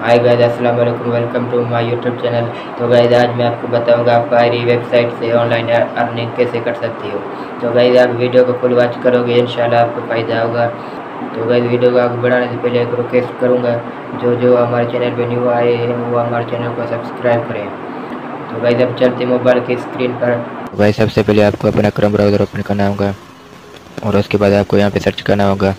हाय guys, अस्सलाम वालेकुम welcome to my YouTube channel. तो गाइस, आज मैं आपको बताऊँगा आप फायरी वेबसाइट से ऑनलाइन अर्निंग कैसे कर सकती हो। तो गाइस, आप वीडियो को फुल वॉच करोगे, इंशाल्लाह आपको फ़ायदा होगा। तो गाइस, वीडियो को आगे बढ़ाने से पहले एक रिक्वेस्ट करूँगा, जो जो हमारे चैनल पर न्यू आए हैं, वो हमारे चैनल को सब्सक्राइब करें। तो गाइस, अब चलते मोबाइल की स्क्रीन पर। भाई सबसे पहले आपको अपना क्रम ब्राउज़र ओपन करना होगा, और उसके बाद आपको यहाँ पर सर्च करना होगा।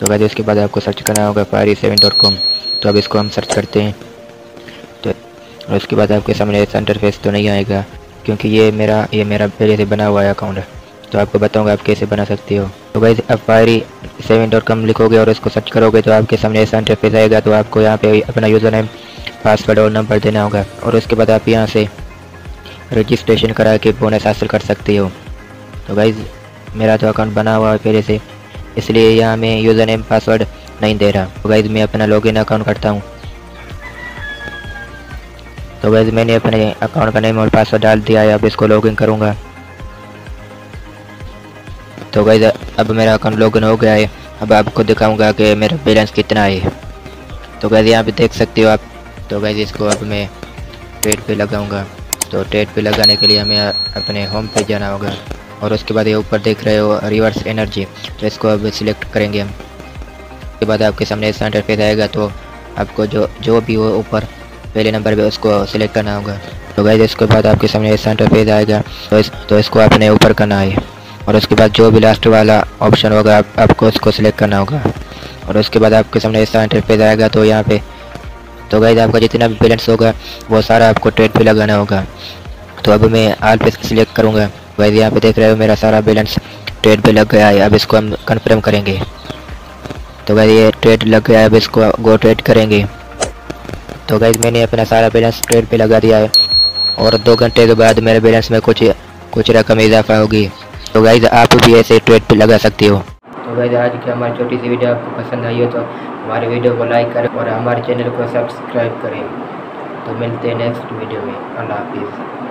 तो वैसे उसके बाद आपको सर्च करना होगा पारी सेवन डॉट कॉम तो अब इसको हम सर्च करते हैं। तो और उसके बाद आपके सामने ऐसा इंटरफेस तो नहीं आएगा, क्योंकि ये मेरा ये मेरा पहले से बना हुआ है अकाउंट तो आपको बताऊँगा आप कैसे बना सकते हो। तो भाई अब पारी सेवन डॉट कॉम लिखोगे और इसको सर्च करोगे तो आपके सामने ऐसा इंटरफेस आएगा। तो आपको यहाँ पे अपना यूज़र नेम पासवर्ड और नंबर देना होगा। और उसके बाद आप यहाँ से रजिस्ट्रेशन करा के बोनस हासिल कर सकते हो। तो भाई मेरा तो अकाउंट बना हुआ है पहले से इसलिए यहाँ मैं यूज़र नेम पासवर्ड नहीं दे रहा। तो गाइज़ मैं अपना लॉगिन अकाउंट करता हूँ। तो गाइज़ मैंने अपने अकाउंट का नेम और पासवर्ड डाल दिया है, अब इसको लॉगिन करूँगा। तो गाइज़ अब मेरा अकाउंट लॉगिन हो गया है। अब आपको दिखाऊँगा कि मेरा बैलेंस कितना है। तो गाइज़ यहाँ पे देख सकते हो आप। तो गाइज़ इसको अब मैं ट्रेड पे लगाऊँगा। तो ट्रेड पे लगाने के लिए हमें अपने होम पे जाना होगा। और उसके बाद ये ऊपर देख रहे हो रिवर्स एनर्जी तो इसको अब सिलेक्ट करेंगे हम। उसके बाद आपके सामने ऐसा इंटरफेस आएगा तो आपको जो जो भी हो ऊपर पहले नंबर पे उसको सिलेक्ट करना होगा। तो गैस इसके बाद आपके सामने ऐसा इंटरफेस आएगा तो इस तो इसको आपने ऊपर करना है। और उसके बाद जो भी लास्ट वाला ऑप्शन होगा आप, आपको उसको सिलेक्ट करना होगा। और उसके बाद आपके सामने ऐसा इंटरफेस आएगा तो यहाँ पे तो गैस आपका जितना भी बैलेंस होगा वो सारा आपको ट्रेड पे लगाना होगा। तो अब मैं आल पे सिलेक्ट करूँगा। वैसे यहाँ पे देख रहे हो, मेरा सारा बैलेंस ट्रेड पे लग गया है, अब इसको हम कंफर्म करेंगे। तो वैसे ये ट्रेड लग गया है, अब इसको गो ट्रेड करेंगे। तो गैस मैंने अपना सारा बैलेंस ट्रेड पे लगा दिया है, और दो घंटे के बाद मेरे बैलेंस में कुछ कुछ रकम इजाफा होगी। तो गैस आप भी ऐसे ट्रेड पे लगा सकते हो। तो गाइस आज की हमारी छोटी सी वीडियो आपको पसंद आई हो तो हमारे वीडियो को लाइक करें और हमारे चैनल को सब्सक्राइब करें। तो मिलते हैं नेक्स्ट वीडियो में, अल्लाह हाफिज़।